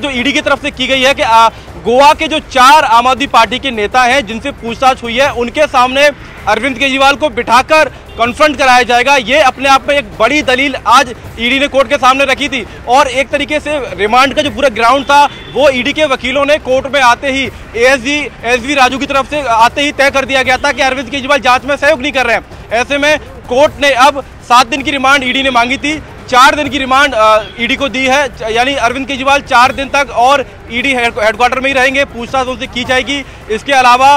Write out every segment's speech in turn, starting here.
जो ईडी की तरफ़ से की गई है कि गोवा के जो चार आम आदमी पार्टी के नेता हैं, जिनसे पूछताछ हुई है, उनके सामने अरविंद केजरीवाल को बिठाकर कन्फ्रंट कराया जाएगा। ये अपने आप में एक बड़ी दलील आज ईडी ने कोर्ट के सामने रखी थी। और एक तरीके से रिमांड का जो पूरा ग्राउंड था, वो ईडी के वकीलों ने कोर्ट में आते ही एएसजी एसवी राजू की तरफ़ से आते ही तय कर दिया गया था कि अरविंद केजरीवाल जाँच में सहयोग नहीं कर रहे हैं। ऐसे में कोर्ट ने अब सात दिन की रिमांड ईडी ने मांगी थी। चार दिन की रिमांड ईडी को दी है। यानी अरविंद केजरीवाल चार दिन तक और ईडी हेडक्वार्टर में ही रहेंगे। पूछताछ उनसे की जाएगी। इसके अलावा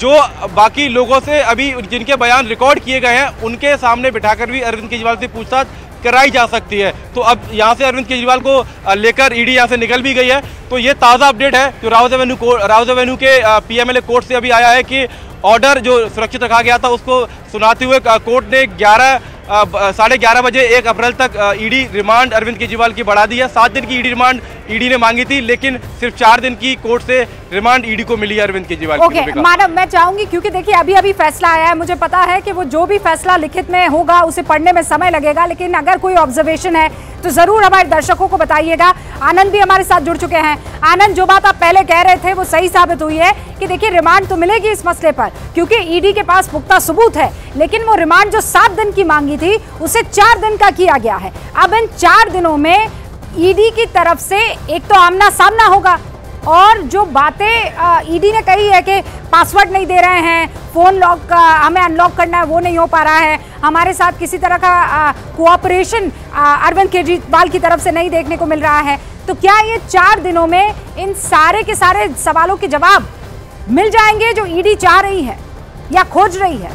जो बाकी लोगों से अभी जिनके बयान रिकॉर्ड किए गए हैं, उनके सामने बिठाकर भी अरविंद केजरीवाल से पूछताछ कराई जा सकती है। तो अब यहाँ से अरविंद केजरीवाल को लेकर ईडी यहाँ से निकल भी गई है। तो ये ताज़ा अपडेट है। जो रावत एवेन्यू रावत एवेन्यू के पीएमएलए कोर्ट से अभी आया है कि ऑर्डर जो सुरक्षित रखा गया था, उसको सुनाते हुए कोर्ट ने ग्यारह साढ़े ग्यारह बजे एक अप्रैल तक ईडी रिमांड अरविंद केजरीवाल की बढ़ा दी है। सात दिन की ईडी रिमांड ईडी ने मांगी थी लेकिन सिर्फ़ चार दिन की कोर्ट से रिमांड ईडी को मिली अरविंद केजरीवाल ओके मैडम मैं चाहूँगी क्योंकि देखिए अभी अभी फैसला आया है मुझे पता है कि वो जो भी फैसला लिखित में होगा उसे पढ़ने में समय लगेगा लेकिन अगर कोई ऑब्जर्वेशन है तो ज़रूर हमारे दर्शकों को बताइएगा। आनंद भी हमारे साथ जुड़ चुके हैं। आनंद जो बात आप पहले कह रहे थे वो सही साबित हुई है कि देखिए रिमांड तो मिलेगी इस मसले पर क्योंकि ईडी के पास पुख्ता सबूत है लेकिन वो रिमांड जो सात दिन की मांगी थी उसे चार दिन का किया गया है। अब इन चार दिनों में ईडी की तरफ़ से एक तो आमना सामना होगा और जो बातें ईडी ने कही है कि पासवर्ड नहीं दे रहे हैं, फ़ोन लॉक हमें अनलॉक करना है, वो नहीं हो पा रहा है। हमारे साथ किसी तरह का कोऑपरेशन अरविंद केजरीवाल की तरफ़ से नहीं देखने को मिल रहा है। तो क्या ये चार दिनों में इन सारे के सारे सवालों के जवाब मिल जाएँगे जो ईडी चाह रही है या खोज रही है?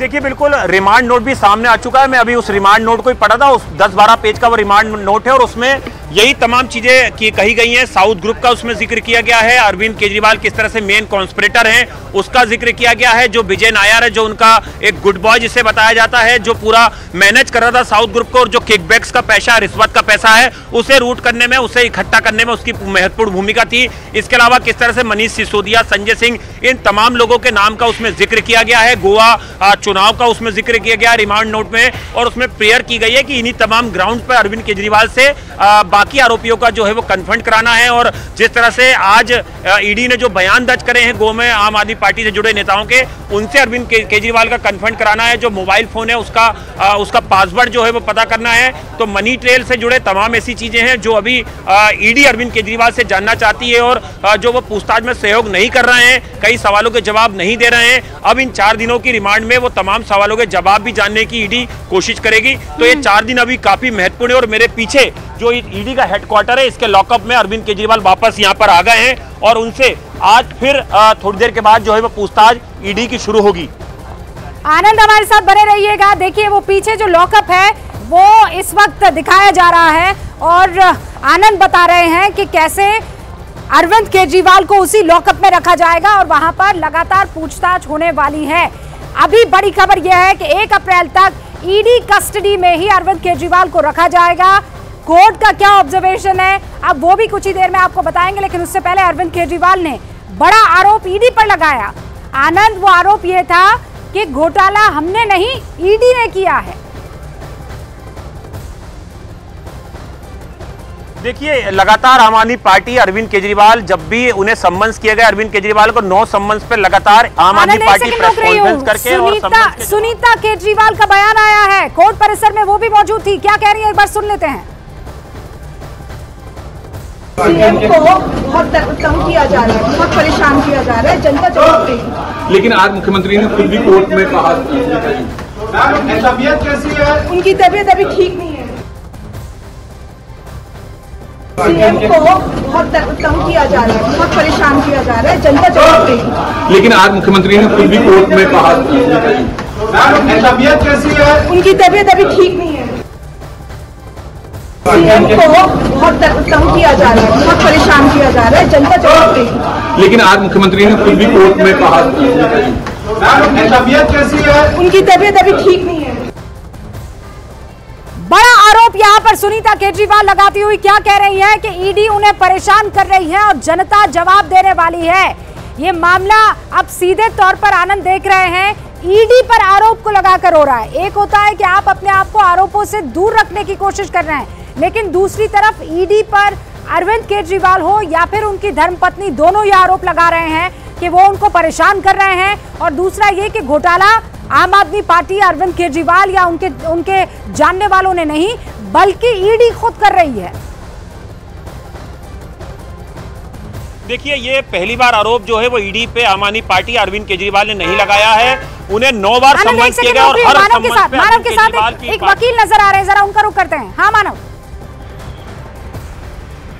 देखिए, बिल्कुल रिमांड नोट भी सामने आ चुका है। मैं अभी उस रिमांड नोट को ही पढ़ा था, उस दस बारह पेज का वो रिमांड नोट है और उसमें यही तमाम चीज़ें की कही गई हैं। साउथ ग्रुप का उसमें ज़िक्र किया गया है। अरविंद केजरीवाल किस तरह से मेन कॉन्स्परेटर हैं उसका ज़िक्र किया गया है, जो विजय नायर है, जो उनका एक गुड बॉय जिसे बताया जाता है, जो पूरा मैनेज कर रहा था साउथ ग्रुप को और जो किकबैक्स का पैसा, रिश्वत का पैसा है, उसे रूट करने में, उसे इकट्ठा करने में उसकी महत्वपूर्ण भूमिका थी। इसके अलावा किस तरह से मनीष सिसोदिया, संजय सिंह, इन तमाम लोगों के नाम का उसमें ज़िक्र किया गया है। गोवा चुनाव का उसमें ज़िक्र किया गया रिमांड नोट में, और उसमें प्रेयर की गई है कि इन्हीं तमाम ग्राउंड पर अरविंद केजरीवाल से बाकी आरोपियों का जो है वो कन्फर्ट कराना है। और जिस तरह से आज ईडी ने जो बयान दर्ज करे हैं गो में आम आदमी पार्टी से जुड़े नेताओं के उनसे अरविंद केजरीवाल का कन्फर्ट कराना है जो मोबाइल फ़ोन है उसका आ, उसका पासवर्ड जो है वो पता करना है। तो मनी ट्रेल से जुड़े तमाम ऐसी चीज़ें हैं जो अभी ईडी अरविंद केजरीवाल से जानना चाहती है और आ, जो वो पूछताछ में सहयोग नहीं कर रहे हैं कई सवालों के जवाब नहीं दे रहे हैं। अब इन चार दिनों की रिमांड में वो तमाम सवालों के जवाब भी जानने की ईडी कोशिश करेगी। तो ये चार दिन अभी काफ़ी महत्वपूर्ण है और मेरे पीछे जो ईडी का हेडक्वार्टर है इसके लॉकअप में अरविंद केजरीवाल वापस यहाँ पर आ गए हैं और उनसे आज फिर थोड़ी देर के बाद जो है वो पूछताछ ईडी की शुरू होगी। आनंद, हमारे साथ बने रहिएगा। देखिए, वो पीछे जो लॉकअप है, वो इस वक्त दिखाया जा रहा है और आनंद बता रहे हैं कि कैसे अरविंद केजरीवाल को उसी लॉकअप में रखा जाएगा और वहाँ पर लगातार पूछताछ होने वाली है। अभी बड़ी खबर यह है कि 1 अप्रैल तक ईडी कस्टडी में ही अरविंद केजरीवाल को रखा जाएगा। कोर्ट का क्या ऑब्जर्वेशन है? अब वो भी कुछ ही देर में आपको बताएँगे लेकिन उससे पहले अरविंद केजरीवाल ने बड़ा आरोप ईडी पर लगाया। आनंद वो आरोप ये था कि घोटाला हमने नहीं ईडी ने किया है। देखिए लगातार आम आदमी पार्टी अरविंद केजरीवाल जब भी उन्हें सम्मन किया गया अरविंद केजरीवाल को नौ सम्मन पर लगातार आम आदमी पार्टी प्रेस कॉन्फ्रेंस करके सुनीता, सुनीता केजरीवाल का बयान आया है। कोर्ट परिसर में वो भी मौजूद थी। क्या कह रही है? एक बार सुन लेते हैं। सीएम को बहुत तंग किया जा रहा है बहुत परेशान किया जा रहा है जनता जवाब देगी लेकिन आज मुख्यमंत्री ने खुद भी कोर्ट में कहा तबीयत कैसी है? उनकी तबीयत अभी ठीक नहीं है। सीएम को बहुत तंग किया जा रहा है बहुत परेशान किया जा रहा है जनता जवाब देगी लेकिन आज मुख्यमंत्री ने खुद भी कोर्ट में कहा तबीयत कैसी है? उनकी तबीयत अभी ठीक नहीं है। सीएम को बहुत तंग किया जा रहा है बहुत परेशान किया जा रहा है जनता जवाब देगी लेकिन आज मुख्यमंत्री ने खुद भी कोर्ट में कहा तबीयत कैसी है? उनकी तबीयत अभी ठीक नहीं है। बड़ा आरोप यहाँ पर सुनीता केजरीवाल लगाती हुई क्या कह रही है कि ईडी उन्हें परेशान कर रही है और जनता जवाब देने वाली है। ये मामला अब सीधे तौर पर आनंद देख रहे हैं। ईडी पर आरोप को लगाकर हो रहा है। एक होता है कि आप अपने आप को आरोपों से दूर रखने की कोशिश कर रहे हैं। लेकिन दूसरी तरफ़ ईडी पर अरविंद केजरीवाल हो या फिर उनकी धर्मपत्नी दोनों ये आरोप लगा रहे हैं कि वो उनको परेशान कर रहे हैं। और दूसरा ये कि घोटाला आम आदमी पार्टी अरविंद केजरीवाल या उनके उनके जानने वालों ने नहीं बल्कि ईडी खुद कर रही है। देखिए ये पहली बार आरोप जो है वो ईडी पे आम आदमी पार्टी अरविंद केजरीवाल ने नहीं लगाया है। उन्हें नौ बार सम्मान किया गया और हर मानव के साथ मानव के साथ एक, एक वकील नज़र आ रहे हैं जरा उनका रुख करते हैं। हाँ मानव।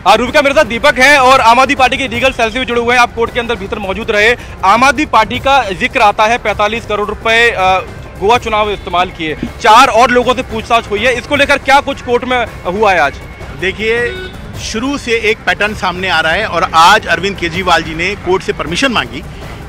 मेरे साथ दीपक है और आम आदमी पार्टी के लीगल सेल से भी जुड़े हुए हैं। आप कोर्ट के अंदर भीतर मौजूद रहे। आम आदमी पार्टी का ज़िक्र आता है 45 करोड़ रुपए गोवा चुनाव में इस्तेमाल किए। चार और लोगों से पूछताछ हुई है। इसको लेकर क्या कुछ कोर्ट में हुआ है आज? देखिए शुरू से एक पैटर्न सामने आ रहा है और आज अरविंद केजरीवाल जी ने कोर्ट से परमिशन मांगी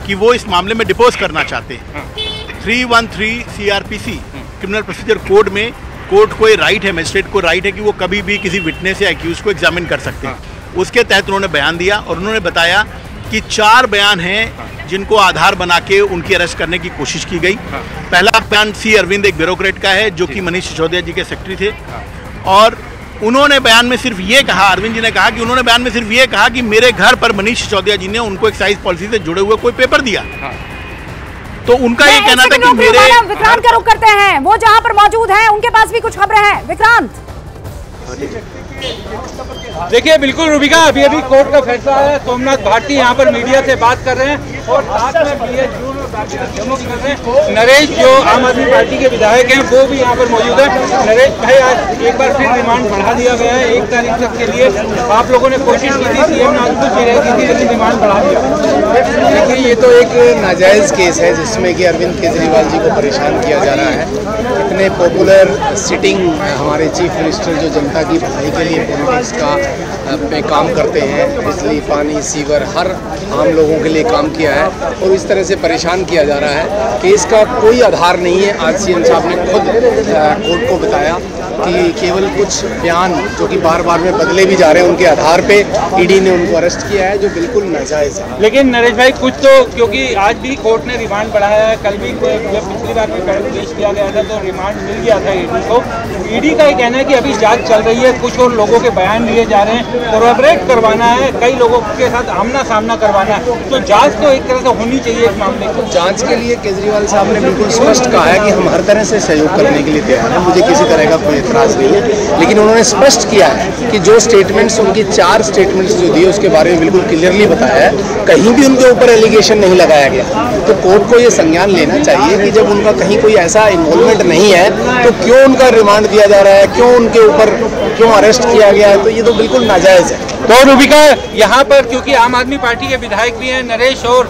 कि वो इस मामले में डिपोज करना चाहते हैं। Three one three C R P C criminal procedure code में कोर्ट को राइट है मजिस्ट्रेट को राइट है कि वो कभी भी किसी विटनेस या एक्यूज को एग्जामिन कर सकते हैं। उसके तहत उन्होंने बयान दिया और उन्होंने बताया कि चार बयान हैं जिनको आधार बना के उनकी अरेस्ट करने की कोशिश की गई। पहला बयान सी अरविंद एक ब्यूरोक्रेट का है जो कि मनीष सिसोदिया जी के सेक्रेटरी थे। और उन्होंने बयान में सिर्फ़ ये कहा अरविंद जी ने कहा कि उन्होंने बयान में सिर्फ़ ये कहा कि मेरे घर पर मनीष सिसोदिया जी ने उनको एक्साइज पॉलिसी से जुड़े हुए कोई पेपर दिया। तो उनका ये कहना था कि मेरे विक्रांत का रुख करते हैं। वो जहाँ पर मौजूद है उनके पास भी कुछ खबरें हैं। विक्रांत। देखिए बिल्कुल रूबिका अभी अभी कोर्ट का फैसला है। सोमनाथ भारती यहाँ पर मीडिया से बात कर रहे हैं और साथ में की नरेश जो आम आदमी पार्टी के विधायक हैं, वो भी यहाँ पर मौजूद है। नरेश भाई, आज एक बार फिर रिमांड बढ़ा दिया गया है, एक तारीख तक के लिए। आप लोगों ने कोशिश की थी, सीएम ने की भी रही थी, लेकिन रिमांड बढ़ा दिया। देखिए, ये तो एक नाजायज़ केस है, जिसमें कि अरविंद केजरीवाल जी को परेशान किया जा रहा है। इतने पॉपुलर सिटिंग हमारे चीफ मिनिस्टर जो जनता की भलाई के लिए पॉलिटिक्स का पे काम करते हैं, बिजली, पानी सीवर हर आम लोगों के लिए काम किया है और इस तरह से परेशान किया जा रहा है कि इसका कोई आधार नहीं है। आज सी साहब ने खुद कोर्ट को बताया कि केवल कुछ बयान जो कि बार बार में बदले भी जा रहे हैं उनके आधार पे ईडी ने उनको अरेस्ट किया है जो बिल्कुल नाजायज़ है। लेकिन नरेश भाई कुछ तो क्योंकि आज भी कोर्ट ने रिमांड बढ़ाया है। कल भी जब पिछली बार भी पहले पेश किया गया था तो रिमांड मिल गया था ईडी को। ईडी का ये कहना है कि अभी जाँच चल रही है कुछ और लोगों के बयान लिए जा रहे हैं। कोरोबरेट करवाना है कई लोगों के साथ आमना सामना करवाना है। तो जाँच तो एक तरह से होनी चाहिए इस मामले की। जाँच के लिए केजरीवाल साहब ने बिल्कुल स्पष्ट कहा है कि हम हर तरह से सहयोग करने के लिए तैयार हैं। मुझे किसी तरह का कोई एतराज़ नहीं है। लेकिन उन्होंने स्पष्ट किया है कि जो स्टेटमेंट्स उनकी चार स्टेटमेंट्स जो दिए, उसके बारे में बिल्कुल क्लियरली बताया है। कहीं भी उनके ऊपर एलिगेशन नहीं लगाया गया। तो कोर्ट को ये संज्ञान लेना चाहिए कि जब उनका कहीं कोई ऐसा इन्वॉल्वमेंट नहीं है तो क्यों उनका रिमांड दिया जा रहा है? क्यों उनके ऊपर, क्यों अरेस्ट किया गया है? तो ये तो बिल्कुल नाजायज़ है। तो रूबिका, यहाँ पर क्योंकि आम आदमी पार्टी के विधायक भी हैं, नरेश और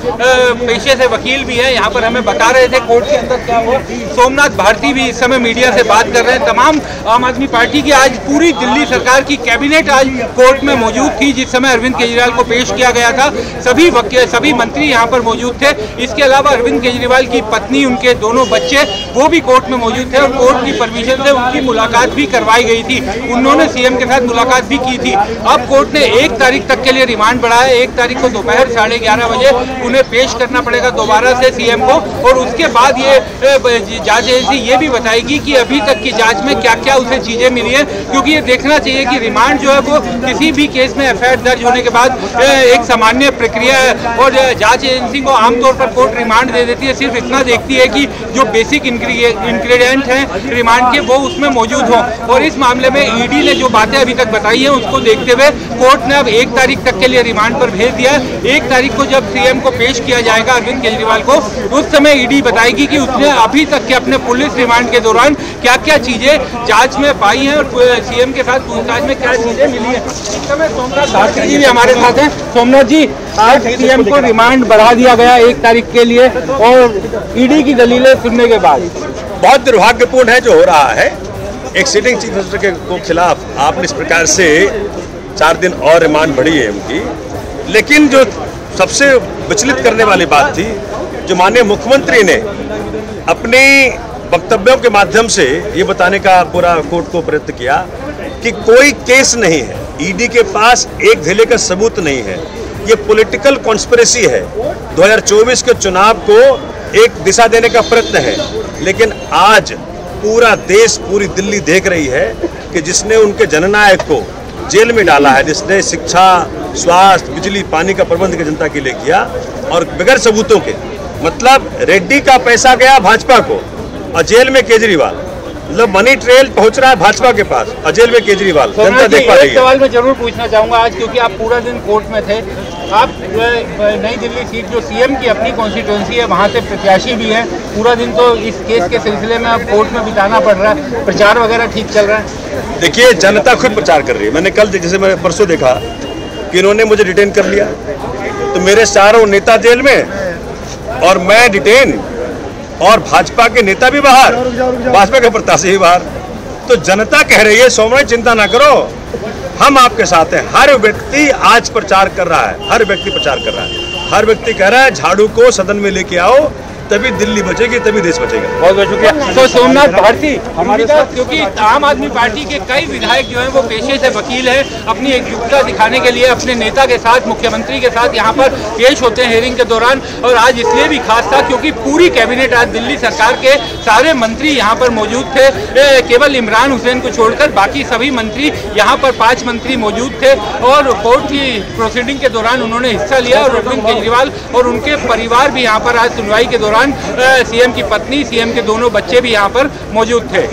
पेशे से वकील भी हैं, यहाँ पर हमें बता रहे थे कोर्ट के अंदर क्या हुआ। सोमनाथ भारती भी इस समय मीडिया से बात कर रहे हैं। तमाम आम आदमी पार्टी की आज पूरी दिल्ली सरकार की कैबिनेट आज कोर्ट में मौजूद थी, जिस समय अरविंद केजरीवाल को पेश किया गया था। सभी सभी मंत्री यहाँ पर मौजूद थे। इसके अलावा अरविंद केजरीवाल की पत्नी, उनके दोनों बच्चे, वो भी कोर्ट में मौजूद थे और कोर्ट की परमिशन से उनकी मुलाकात भी करवाई गई थी। उन्होंने सीएम के साथ मुलाकात भी की थी। अब कोर्ट ने एक तारीख तक के लिए रिमांड बढ़ाया। एक तारीख को दोपहर साढ़े ग्यारह बजे उन्हें पेश करना पड़ेगा दोबारा से सीएम को और उसके बाद ये जाँच एजेंसी ये भी बताएगी कि अभी तक की जाँच में क्या क्या उसे चीज़ें मिली हैं, क्योंकि ये देखना चाहिए कि रिमांड जो है वो किसी भी केस में एफ़ दर्ज होने के बाद एक सामान्य प्रक्रिया है और जाँच एजेंसी को आमतौर पर कोर्ट रिमांड दे देती है। सिर्फ़ इतना देखती है कि जो बेसिक इंग्रेडिएंट हैं रिमांड के, वो उसमें मौजूद हों। और इस मामले में ईडी ने जो बातें अभी तक बताई हैं, उसको देखते हुए कोर्ट ने अब एक तारीख तक के लिए रिमांड पर भेज दिया एक तारीख को जब सीएम को पेश किया जाएगा अरविंद केजरीवाल को, उस समय ईडी बताएगी कि उसने अभी तक के अपने पुलिस रिमांड के दौरान क्या क्या चीज़ें जाँच में पाई हैं और सीएम के साथ पूछताछ में क्या चीज़ें मिली हैं। इस समय सोमनाथ भारती जी भी हमारे साथ हैं। सोमनाथ जी, आज सीएम को रिमांड बढ़ा दिया गया एक तारीख के लिए और ईडी की दलीलें सुनने के बाद। बहुत दुर्भाग्यपूर्ण है जो हो रहा है। एक सिटिंग चीफ मिनिस्टर के को खिलाफ आपने इस प्रकार से चार दिन और रिमांड बढ़ी है उनकी। लेकिन जो सबसे विचलित करने वाली बात थी, जो माननीय मुख्यमंत्री ने अपने वक्तव्यों के माध्यम से ये बताने का पूरा कोर्ट को प्रयत्न किया कि कोई केस नहीं है। ईडी के पास एक ढिले का सबूत नहीं है। ये पॉलिटिकल कॉन्स्पिरेसी है। 2024 के चुनाव को एक दिशा देने का प्रयत्न है। लेकिन आज पूरा देश, पूरी दिल्ली देख रही है कि जिसने उनके जननायक को जेल में डाला है, जिसने शिक्षा, स्वास्थ्य, बिजली, पानी का प्रबंध के जनता के लिए किया और बगैर सबूतों के मतलब रेड्डी का पैसा गया भाजपा को और जेल में केजरीवाल। मतलब मनी ट्रेल पहुँच रहा है भाजपा के पास जेल में केजरीवाल जनता देख पा रही है। सवाल मैं ज़रूर पूछना चाहूँगा आज क्योंकि आप पूरा दिन कोर्ट में थे। आप नई दिल्ली सीट जो सीएम की अपनी कॉन्स्टिट्यूंसी है वहाँ से प्रत्याशी भी है। पूरा दिन तो इस केस के सिलसिले में आप कोर्ट में बिताना पड़ रहा है। प्रचार वगैरह ठीक चल रहा है? देखिए जनता खुद प्रचार कर रही है। मैंने कल जैसे मैंने परसों देखा कि इन्होंने मुझे डिटेन कर लिया। तो मेरे चारों नेता जेल में और मैं डिटेन और भाजपा के नेता भी बाहर। भाजपा के प्रत्याशी भी बाहर। तो जनता कह रही है सोमराज चिंता ना करो। हम आपके साथ हैं। हर व्यक्ति आज प्रचार कर रहा है। हर व्यक्ति प्रचार कर रहा है। हर व्यक्ति कह रहा है झाड़ू को सदन में लेके आओ। तभी दिल्ली बचेगी तभी देश बचेगा। बहुत बहुत शुक्रिया। तो सोमनाथ भारती हमारे साथ क्योंकि आम आदमी पार्टी के कई विधायक जो हैं वो पेशे से वकील हैं अपनी एकजुटता दिखाने के लिए अपने नेता के साथ मुख्यमंत्री के साथ यहाँ पर पेश होते हैं हेयरिंग के दौरान और आज इसलिए भी खास था क्योंकि पूरी कैबिनेट आज दिल्ली सरकार के सारे मंत्री यहाँ पर मौजूद थे। केवल इमरान हुसैन को छोड़कर बाकी सभी मंत्री यहाँ पर पाँच मंत्री मौजूद थे और कोर्ट की प्रोसीडिंग के दौरान उन्होंने हिस्सा लिया और अरविंद केजरीवाल और उनके परिवार भी यहाँ पर आज सुनवाई के दौरान सीएम की पत्नी, सीएम के दोनों बच्चे भी यहाँ पर मौजूद थे।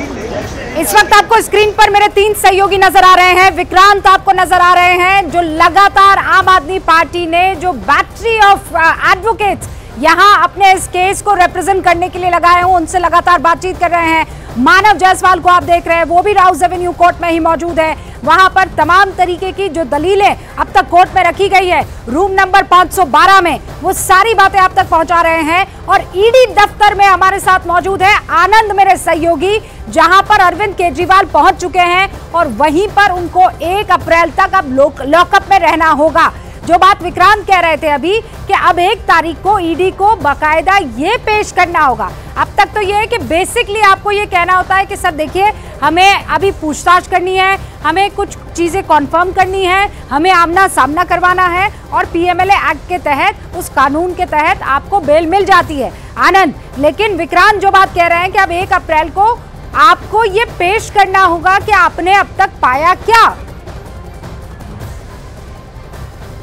इस वक्त आपको स्क्रीन पर मेरे तीन सहयोगी नज़र आ रहे हैं। विक्रांत आपको नज़र आ रहे हैं, जो लगातार आम आदमी पार्टी ने जो बैटरी ऑफ़ एडवोकेट यहाँ अपने इस केस को रिप्रेजेंट करने के लिए लगाए हैं, उनसे लगातार बातचीत कर रहे हैं। मानव जायसवाल को आप देख रहे हैं, वो भी राउस एवेन्यू कोर्ट में ही मौजूद है। वहाँ पर तमाम तरीके की जो दलीलें अब तक कोर्ट में रखी गई है, रूम नंबर 512 में, वो सारी बातें आप तक पहुँचा रहे हैं और ईडी दफ्तर में हमारे साथ मौजूद है आनंद मेरे सहयोगी, जहाँ पर अरविंद केजरीवाल पहुँच चुके हैं और वहीं पर उनको एक अप्रैल तक अब लॉकअप में रहना होगा। जो बात विक्रांत कह रहे थे अभी, कि अब एक तारीख को ईडी को बाकायदा ये पेश करना होगा। अब तक तो ये है कि बेसिकली आपको ये कहना होता है कि, सर, देखिए, हमें अभी पूछताछ करनी है, हमें कुछ चीज़ें कॉन्फर्म करनी है, हमें आमना सामना करवाना है, और पीएमएलए एक्ट के तहत, उस कानून के तहत आपको बेल मिल जाती है। आनंद, लेकिन विक्रांत जो बात कह रहे हैं कि अब एक अप्रैल को आपको ये पेश करना होगा कि आपने अब तक पाया क्या?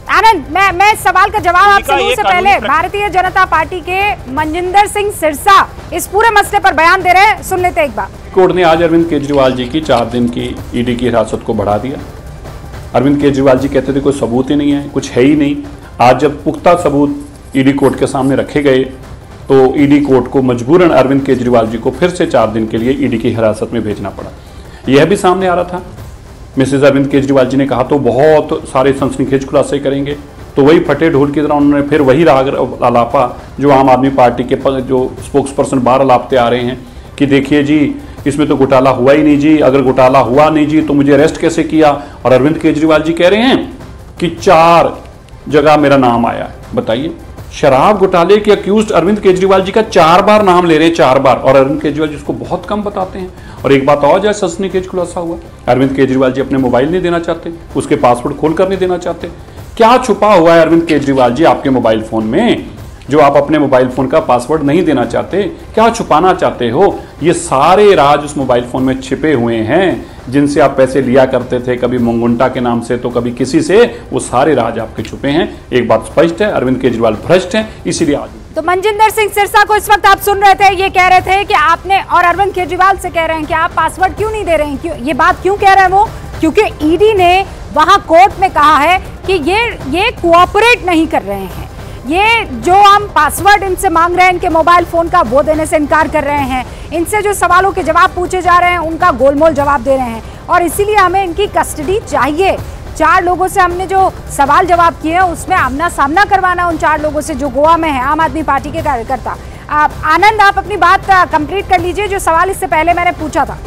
आनंद मैं मैं इस सवाल का जवाब आपसे लूँ से पहले भारतीय जनता पार्टी के मनजिंदर सिंह सिरसा इस पूरे मसले पर बयान दे रहे हैं। सुन लेते एक बार। कोर्ट ने आज अरविंद केजरीवाल जी की चार दिन की ईडी की हिरासत को बढ़ा दिया। अरविंद केजरीवाल जी कहते थे कोई सबूत ही नहीं है कुछ है ही नहीं। आज जब पुख्ता सबूत ईडी कोर्ट के सामने रखे गए तो ईडी कोर्ट को मजबूरन अरविंद केजरीवाल जी को फिर से चार दिन के लिए ईडी की हिरासत में भेजना पड़ा। यह भी सामने आ रहा था। मिसेज अरविंद केजरीवाल जी ने कहा तो बहुत सारे सनसनीखेज खुलासे करेंगे। तो वही फटे ढोल की तरह उन्होंने फिर वही राग अलापा, जो आम आदमी पार्टी के जो स्पोक्स पर्सन बार अलापते आ रहे हैं, कि देखिए जी, इसमें तो घोटाला हुआ ही नहीं जी। अगर घोटाला हुआ नहीं जी तो मुझे अरेस्ट कैसे किया? और अरविंद केजरीवाल जी कह रहे हैं कि चार जगह मेरा नाम आया है। बताइए। शराब घोटाले के अक्यूज अरविंद केजरीवाल जी का चार बार नाम ले रहे हैं, चार बार। और अरविंद केजरीवाल जी उसको बहुत कम बताते हैं। और एक बात और जाए ससनी केज खुलासा हुआ, अरविंद केजरीवाल जी अपने मोबाइल नहीं देना चाहते, उसके पासवर्ड खोल कर नहीं देना चाहते। क्या छुपा हुआ है अरविंद केजरीवाल जी आपके मोबाइल फ़ोन में? जो आप अपने मोबाइल फ़ोन का पासवर्ड नहीं देना चाहते, क्या छुपाना चाहते हो? ये सारे राज उस मोबाइल फ़ोन में छिपे हुए हैं। जिनसे आप पैसे लिया करते थे, कभी मंगुंटा के नाम से तो कभी किसी से, वो सारे राज आपके छुपे हैं। एक बात स्पष्ट है, अरविंद केजरीवाल भ्रष्ट हैं, इसीलिए आज तो मनजिंदर सिंह सिरसा को इस वक्त आप सुन रहे थे, ये कह रहे थे कि आपने, और अरविंद केजरीवाल से कह रहे हैं कि आप पासवर्ड क्यों नहीं दे रहे हैं? क्यों, ये बात क्यों कह रहे हैं वो? क्योंकि ईडी ने वहाँ कोर्ट में कहा है कि ये ये कोऑपरेट नहीं कर रहे हैं। ये जो हम पासवर्ड इनसे मांग रहे हैं, इनके मोबाइल फ़ोन का, वो देने से इनकार कर रहे हैं। इनसे जो सवालों के जवाब पूछे जा रहे हैं, उनका गोलमोल जवाब दे रहे हैं। और इसीलिए हमें इनकी कस्टडी चाहिए। चार लोगों से हमने जो सवाल जवाब किए हैं, उसमें आमना सामना करवाना उन चार लोगों से जो गोवा में है, आम आदमी पार्टी के कार्यकर्ता। आप आनंद, आप अपनी बात कंप्लीट कर लीजिए। जो सवाल इससे पहले मैंने पूछा था।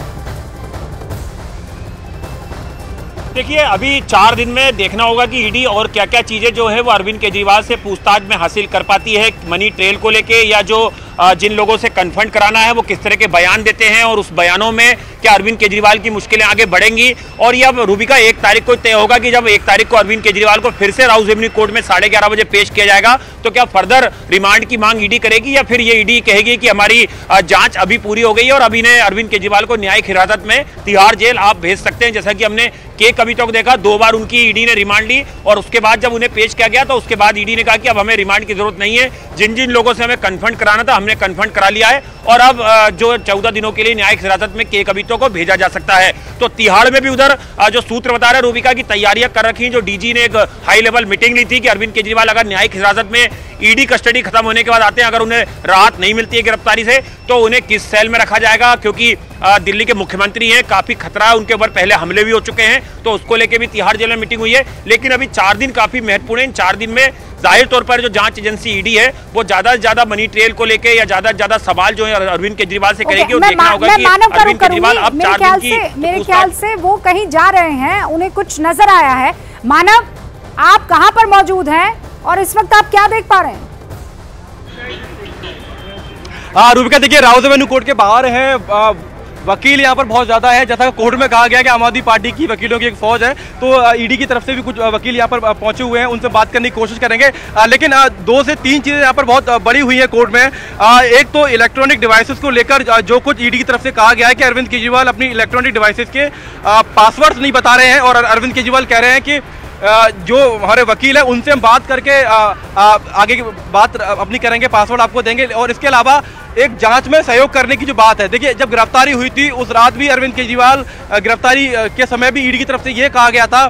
देखिए, अभी चार दिन में देखना होगा कि ईडी और क्या क्या चीज़ें जो है वो अरविंद केजरीवाल से पूछताछ में हासिल कर पाती है मनी ट्रेल को लेके या जो जिन लोगों से कन्फ्रंट कराना है, वो किस तरह के बयान देते हैं और उस बयानों में क्या अरविंद केजरीवाल की मुश्किलें आगे बढ़ेंगी? और ये अब रूबिका, एक तारीख को तय होगा कि जब एक तारीख को अरविंद केजरीवाल को फिर से राउस एवेन्यू कोर्ट में साढ़े ग्यारह बजे पेश किया जाएगा तो क्या फर्दर रिमांड की मांग ईडी करेगी या फिर ये ईडी कहेगी कि हमारी जाँच अभी पूरी हो गई और अभी ने अरविंद केजरीवाल को न्यायिक हिरासत में तिहाड़ जेल आप भेज सकते हैं? जैसा कि हमने के कविता को देखा, दो बार उनकी ईडी ने रिमांड ली और उसके बाद जब उन्हें पेश किया गया तो उसके बाद ईडी ने कहा कि अब हमें रिमांड की ज़रूरत नहीं है। जिन जिन लोगों से हमें कन्फर्ट कराना था कन्फर्ट करा लिया है और अब जो चौदह दिनों के लिए न्यायिक हिरासत में के कविता को भेजा जा सकता है। तो तिहाड़ में भी उधर जो सूत्र बता रहे रूबिका की तैयारियाँ कर रखी जो डीजी ने एक हाई लेवल मीटिंग ली थी कि अरविंद केजरीवाल अगर न्यायिक हिरासत में ईडी कस्टडी खत्म होने के बाद आते हैं, अगर उन्हें राहत नहीं मिलती है गिरफ्तारी से तो उन्हें किस सेल में रखा जाएगा? क्योंकि दिल्ली के मुख्यमंत्री हैं, काफ़ी खतरा है, उनके ऊपर पहले हमले भी हो चुके हैं तो उसको लेके भी तिहाड़ जेल में मीटिंग हुई है। लेकिन अभी चार दिन काफ़ी महत्वपूर्ण है इन चार दिन में ज़ाहिर तौर पर जो जाँच एजेंसी ईडी है वो ज़्यादा से ज़्यादा मनी ट्रेल को लेके या ज़्यादा से ज़्यादा सवाल जो है अरविंद केजरीवाल से करेगी और देखना होगा कि अरविंद केजरीवाल अब चार दिन की मेरे ख्याल से वो कहीं जा रहे हैं उन्हें कुछ नज़र आया है। मानव आप कहाँ पर मौजूद हैं और इस वक्त आप क्या देख पा रहे हैं? हाँ रूबिका देखिए राउस एवेन्यू कोर्ट के बाहर है। आ, वकील यहाँ पर बहुत ज़्यादा है। जैसा कोर्ट में कहा गया कि आम आदमी पार्टी की वकीलों की एक फौज है। तो ईडी की तरफ़ से भी कुछ वकील यहाँ पर पहुँचे हुए हैं। उनसे बात करने की कोशिश करेंगे। लेकिन दो से तीन चीज़ें यहाँ पर बहुत बड़ी हुई है कोर्ट में। एक तो इलेक्ट्रॉनिक डिवाइसेस को लेकर जो कुछ ईडी की तरफ़ से कहा गया है कि अरविंद केजरीवाल अपनी इलेक्ट्रॉनिक डिवाइसेस के पासवर्ड्स नहीं बता रहे हैं और अरविंद केजरीवाल कह रहे हैं कि जो हमारे वकील है, उनसे हम बात करके आगे की बात अपनी करेंगे पासवर्ड आपको देंगे, और इसके अलावा एक जाँच में सहयोग करने की जो बात है, देखिए, जब गिरफ्तारी हुई थी, उस रात भी अरविंद केजरीवाल गिरफ्तारी के समय भी ईडी की तरफ़ से ये कहा गया था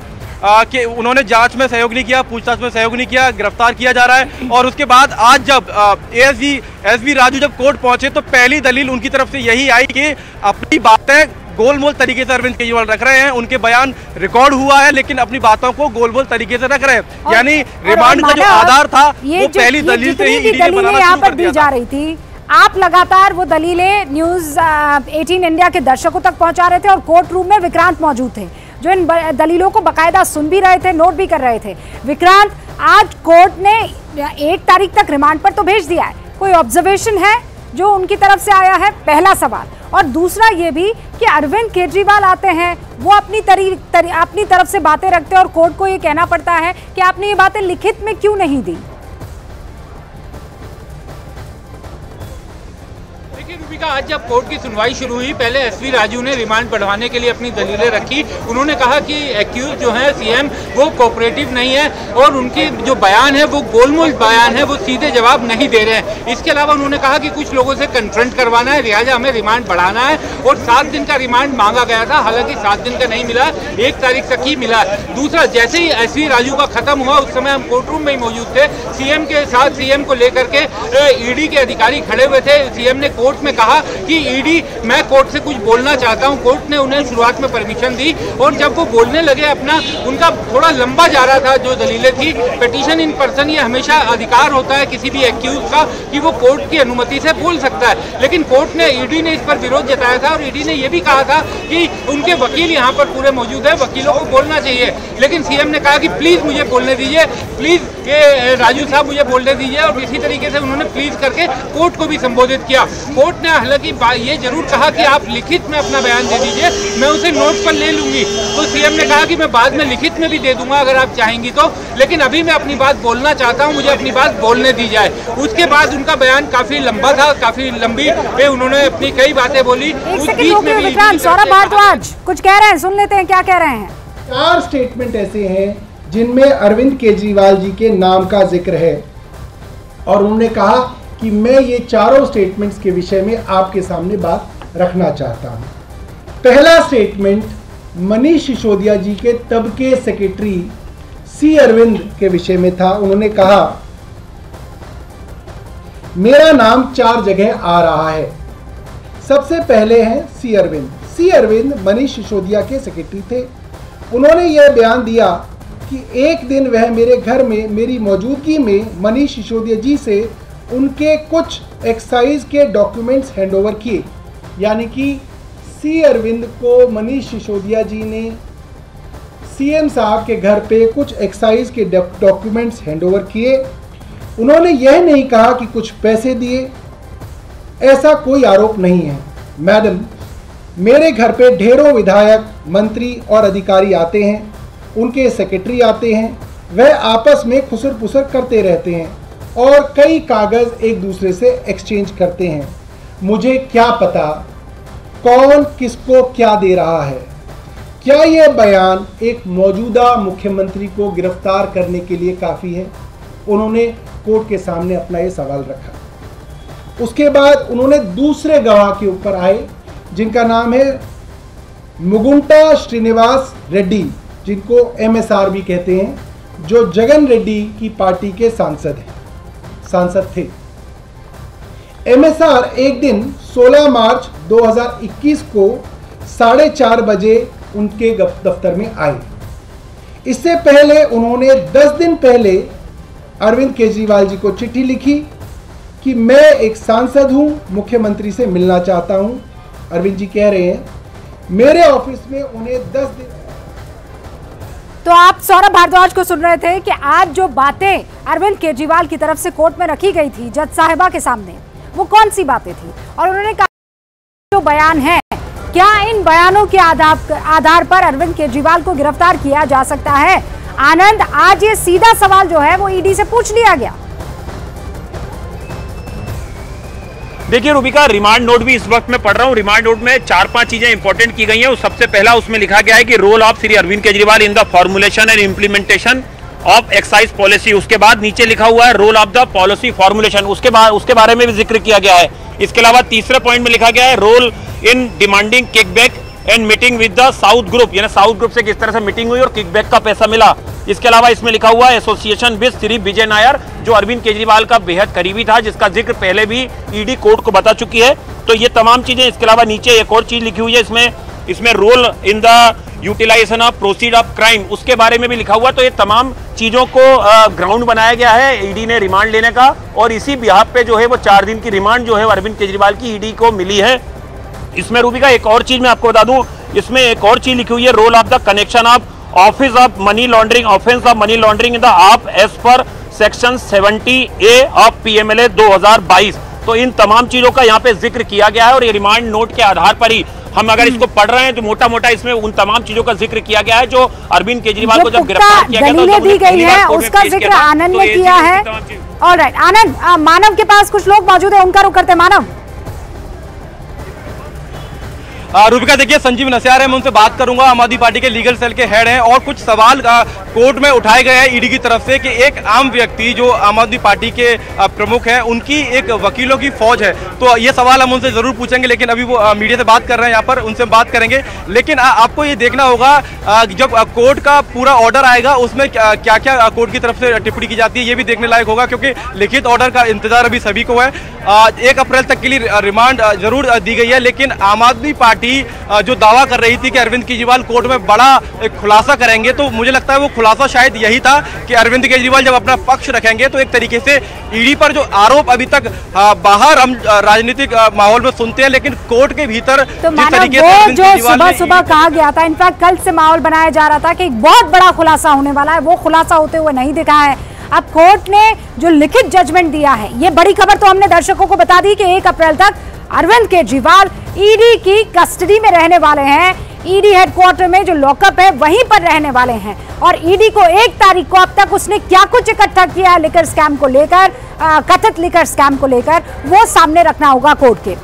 कि उन्होंने जाँच में सहयोग नहीं किया, पूछताछ में सहयोग नहीं किया, गिरफ़्तार किया जा रहा है, और उसके बाद आज जब एएसजी एसबी राजू जब कोर्ट पहुँचे तो पहली दलील उनकी तरफ़ से यही आई कि अपनी बातें गोलमोल तरीके से अरविंद केजरीवाल रख रहे हैं। उनके बयान रिकॉर्ड हुआ है लेकिन अपनी बातों को गोलमोल तरीके से रख रहे हैं। यानी रिमांड का जो आधार था ये वो पहली दलील से ही ईडी ने बनाना यहाँ पर दी जा रही थी आप लगातार वो दलीलें न्यूज़ एटीन इंडिया के दर्शकों तक पहुँचा रहे थे और कोर्ट रूम में विक्रांत मौजूद थे जो इन दलीलों को बकायदा सुन भी रहे थे नोट भी कर रहे थे। विक्रांत आज कोर्ट ने एक तारीख तक रिमांड पर तो भेज दिया है। कोई ऑब्जर्वेशन है जो उनकी तरफ़ से आया है? पहला सवाल। और दूसरा ये भी कि अरविंद केजरीवाल आते हैं वो अपनी तरी, तरी अपनी तरफ़ से बातें रखते हैं और कोर्ट को ये कहना पड़ता है कि आपने ये बातें लिखित में क्यों नहीं दी? रूबिका आज जब कोर्ट की सुनवाई शुरू हुई, पहले एसवी राजू ने रिमांड बढ़वाने के लिए अपनी दलीलें रखी। उन्होंने कहा कि एक्यूज जो है सीएम वो कोऑपरेटिव नहीं है और उनके जो बयान है, वो गोलमोल बयान है, वो सीधे जवाब नहीं दे रहे हैं। इसके अलावा उन्होंने कहा कि कुछ लोगों से कन्फ्रंट करवाना है लिहाजा हमें रिमांड बढ़ाना है और सात दिन का रिमांड मांगा गया था, हालाँकि सात दिन का नहीं मिला, एक तारीख तक ही मिला। दूसरा, जैसे ही एसवी राजू का खत्म हुआ, उस समय हम कोर्ट रूम में ही मौजूद थे। सीएम के साथ सीएम को लेकर के ईडी के अधिकारी खड़े हुए थे। सीएम ने कोर्ट में कहा कि ईडी, मैं कोर्ट से कुछ बोलना चाहता हूँ। कोर्ट ने उन्हें शुरुआत में परमिशन दी और जब वो बोलने लगे अपना, उनका थोड़ा लंबा जा रहा था जो दलीलें थी। पिटीशन इन पर्सन ये हमेशा अधिकार होता है किसी भी एक्यूज का कि वो कोर्ट की अनुमति से बोल सकता है। लेकिन कोर्ट ने, ईडी ने इस पर विरोध जताया था और ईडी ने यह भी कहा था कि उनके वकील यहाँ पर पूरे मौजूद है, वकीलों को बोलना चाहिए। लेकिन सीएम ने कहा कि, प्लीज़ मुझे बोलने दीजिए, प्लीज़ ये राजू साहब मुझे बोलने दीजिए और इसी तरीके से उन्होंने प्लीज़ करके कोर्ट को भी संबोधित किया। कोर्ट ने हालाँकि ये ज़रूर कहा कि आप लिखित में अपना बयान दे दीजिए मैं उसे नोट पर ले लूँगी। तो सीएम ने कहा कि मैं बाद में लिखित में भी दे दूँगा अगर आप चाहेंगी तो लेकिन अभी मैं अपनी बात बोलना चाहता हूँ मुझे अपनी बात बोलने दी जाए। उसके बाद उनका बयान काफ़ी लंबा था काफ़ी लंबी पे उन्होंने अपनी कई बातें बोली। उस बीच में भी सौरभ भारद्वाज कुछ कह रहे हैं सुन लेते हैं क्या कह रहे हैं। चार स्टेटमेंट ऐसे हैं जिनमें अरविंद केजरीवाल जी के नाम का ज़िक्र है। और उन्होंने कहा कि मैं ये चारों स्टेटमेंट्स के विषय में आपके सामने बात रखना चाहता हूँ। पहला स्टेटमेंट मनीष सिसोदिया जी के तब के सेक्रेटरी सी अरविंद के विषय में था। उन्होंने कहा, मेरा नाम चार जगह आ रहा है। सबसे पहले हैं सी अरविंद। सी अरविंद मनीष सिसोदिया के सेक्रेटरी थे। उन्होंने यह बयान दिया कि एक दिन वह मेरे घर में, मेरी मौजूदगी में मनीष सिसोदिया जी से उनके कुछ एक्साइज के डॉक्यूमेंट्स हैंडओवर किए। यानी कि सी अरविंद को मनीष सिसोदिया जी ने सीएम साहब के घर पे कुछ एक्साइज के डॉक्यूमेंट्स हैंडओवर किए। उन्होंने यह नहीं कहा कि कुछ पैसे दिए। ऐसा कोई आरोप नहीं है। मैडम, मेरे घर पे ढेरों विधायक, मंत्री और अधिकारी आते हैं। उनके सेक्रेटरी आते हैं, वह आपस में खुसर पुसर करते रहते हैं और कई कागज़ एक दूसरे से एक्सचेंज करते हैं। मुझे क्या पता कौन किसको क्या दे रहा है? क्या यह बयान एक मौजूदा मुख्यमंत्री को गिरफ़्तार करने के लिए काफ़ी है? उन्होंने कोर्ट के सामने अपना ये सवाल रखा। उसके बाद उन्होंने दूसरे गवाह के ऊपर आए, जिनका नाम है मुगुंटा श्रीनिवास रेड्डी। जिनको एमएसआर भी कहते हैं, जो जगन रेड्डी की पार्टी के सांसद हैं। सांसद थे। एमएसआर एक दिन 16 मार्च 2021 को साढ़े चार बजे उनके दफ्तर में आए। इससे पहले उन्होंने 10 दिन पहले अरविंद केजरीवाल जी को चिट्ठी लिखी कि मैं एक सांसद हूँ, मुख्यमंत्री से मिलना चाहता हूँ। अरविंद जी कह रहे हैं, मेरे ऑफ़िस में उन्हें 10 दिन तो आप सौरभ भारद्वाज को सुन रहे थे कि आज जो बातें अरविंद केजरीवाल की तरफ़ से कोर्ट में रखी गई थी जज साहिबा के सामने, वो कौन सी बातें थी? और उन्होंने कहा, जो बयान है, क्या इन बयानों के आधार आधार पर अरविंद केजरीवाल को गिरफ़्तार किया जा सकता है? आनंद, आज ये सीधा सवाल जो है, वो ईडी से पूछ लिया गया। देखिए रूबिका रिमांड नोट भी इस वक्त मैं पढ़ रहा हूँ। रिमांड नोट में चार पाँच चीज़ें इंपॉर्टेंट की गई हैं। सबसे पहला उसमें लिखा गया है कि role of Shri Arvind Kejriwal in the formulation and implementation of excise policy उसके बाद नीचे लिखा हुआ है role of the policy formulation उसके बाद, उसके बारे में भी ज़िक्र किया गया है। इसके अलावा तीसरे पॉइंट में लिखा गया है role in demanding kickback and meeting with the south group यानी साउथ ग्रुप से किस तरह से मीटिंग हुई और किकबैक का पैसा मिला? इसके अलावा इसमें लिखा हुआ एसोसिएशन विद श्री विजय नायर जो अरविंद केजरीवाल का बेहद करीबी था, जिसका ज़िक्र पहले भी ईडी कोर्ट को बता चुकी है। तो ये तमाम चीज़ें, इसके अलावा नीचे एक और चीज़ लिखी हुई है इसमें इसमें role in the utilization of proceed of crime उसके बारे में भी लिखा हुआ तो ये तमाम चीज़ों को ग्राउंड बनाया गया है ईडी ने रिमांड लेने का, और इसी बिहार पे जो है, वो चार दिन की रिमांड जो है अरविंद केजरीवाल की ईडी को मिली है। इसमें रूबी का एक और चीज़ मैं आपको बता दूँ, इसमें एक और चीज़ लिखी हुई है role of the connection of office of money laundering offence of money laundering in the AAP as per section 70 A of PMLA 2022 तो इन तमाम चीज़ों का यहाँ पे ज़िक्र किया गया है और ये रिमांड नोट के आधार पर ही हम अगर इसको पढ़ रहे हैं तो मोटा मोटा इसमें उन तमाम चीज़ों का ज़िक्र किया गया है जो अरविंद केजरीवाल को जब गिरफ़्तार किया गया था दी गई है उसका ज़िक्र आनंद ने किया है। राइट आनंद मानव के पास कुछ लोग मौजूद है उनका रुख करते मानव। रूपिका देखिए, संजीव नसियार है, मैं उनसे बात करूँगा। आम आदमी पार्टी के लीगल सेल के हेड हैं और कुछ सवाल कोर्ट में उठाए गए हैं ईडी की तरफ़ से कि एक आम व्यक्ति जो आम आदमी पार्टी के प्रमुख हैं, उनकी एक वकीलों की फौज है। तो ये सवाल हम उनसे ज़रूर पूछेंगे, लेकिन अभी वो मीडिया से बात कर रहे हैं यहाँ पर, उनसे बात करेंगे। लेकिन आपको ये देखना होगा जब कोर्ट का पूरा ऑर्डर आएगा, उसमें क्या क्या कोर्ट की तरफ़ से टिप्पणी की जाती है, ये भी देखने लायक होगा, क्योंकि लिखित ऑर्डर का इंतज़ार अभी सभी को है। एक अप्रैल तक के लिए रिमांड ज़रूर दी गई है, लेकिन आम आदमी पार्टी जो दावा कर रही थी कि अरविंद केजरीवाल कोर्ट में बड़ा एक खुलासा करेंगे तो मुझे लगता है वो खुलासा शायद यही था कि अरविंद केजरीवाल जब अपना पक्ष रखेंगे तो एक तरीके से ईडी पर जो आरोप अभी तक बाहर हम राजनीतिक माहौल में सुनते हैं लेकिन कोर्ट के भीतर तो जिस तरीके से जो सुबह सुबह कहा गया था इनफैक्ट कल से माहौल बनाया जा रहा था कि बहुत बड़ा खुलासा होने वाला है वो खुलासा होते हुए नहीं दिखा है। अब कोर्ट ने जो लिखित जजमेंट दिया है ये बड़ी खबर तो हमने दर्शकों को बता दी कि एक अप्रैल तक अरविंद केजरीवाल ईडी की कस्टडी में रहने वाले हैं। ईडी हेडक्वार्टर में जो लॉकअप है, वहीं पर रहने वाले हैं। और ईडी को एक तारीख को अब तक उसने क्या कुछ इकट्ठा किया है, लिकर स्कैम को लेकर कथित लिकर स्कैम को लेकर, वो सामने रखना होगा कोर्ट के।